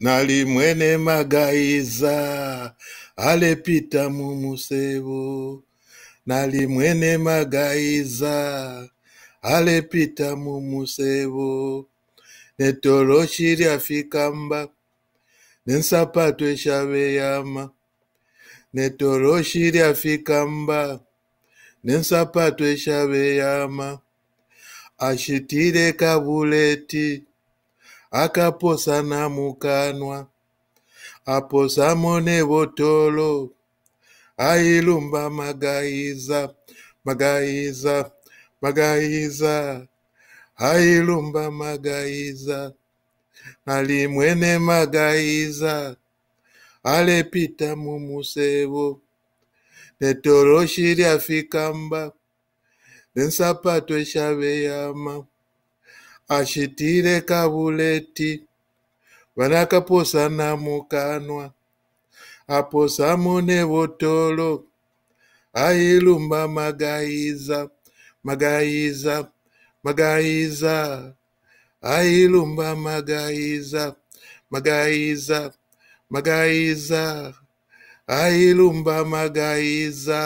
nalimwene magaiza alepita mumusevo nalimwene magaiza alepita mumusevo netoroshi lyafikamba nensapato eshaveyama netoroshi lyafikamba nensapato eshaveyama ashitire kabuleti akaposana mukanwa aposamo nebotolo ailumba magaiza magaiza magaiza ailumba magaiza nalimwene magaiza alepita mumusevo netoroshi lyafikamba nensapato eshaveyama ashitire kabuleti. Vanakaposana mukanwa. Aposamo nevotolo ailumba magaiza magaiza magaiza. Ailumba magaiza magaiza magaiza. Ailumba magaiza